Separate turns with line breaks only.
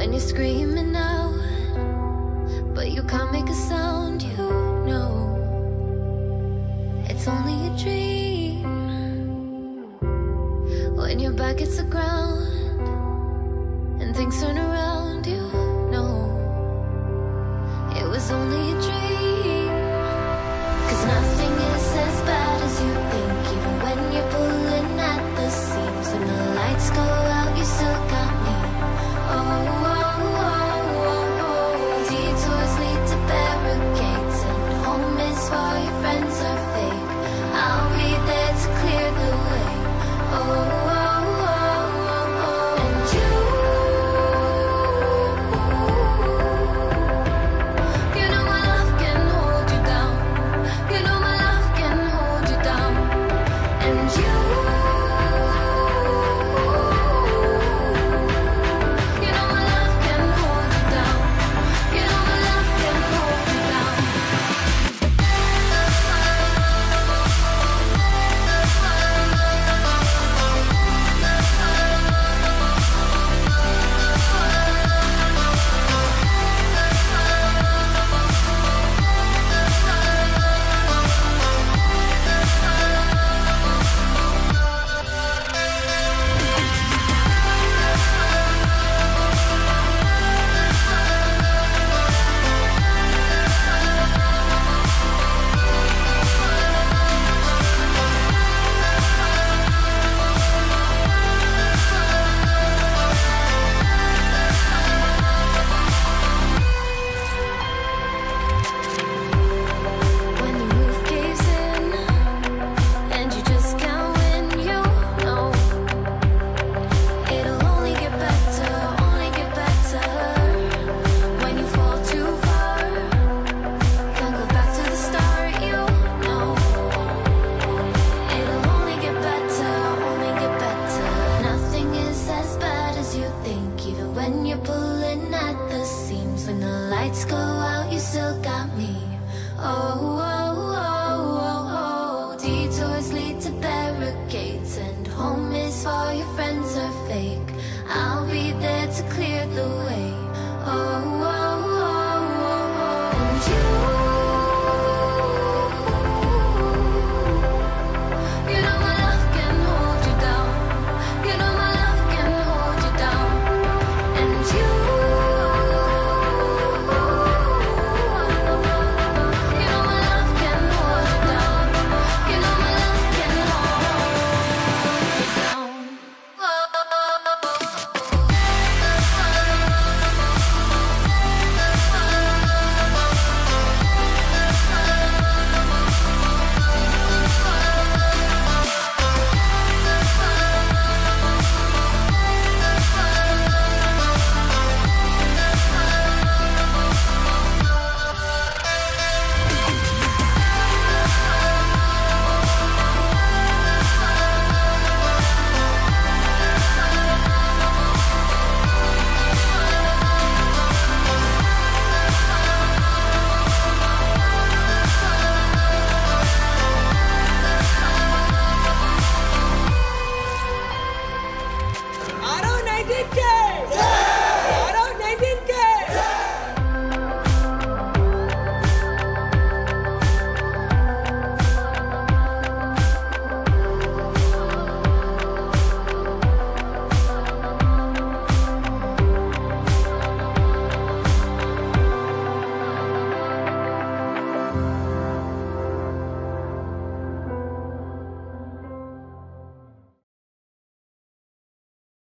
When you're screaming out, but you can't make a sound, you know. It's only a dream. When your back hits the ground and things turn around. Home is for your friends are fake. I'll be there to clear the way.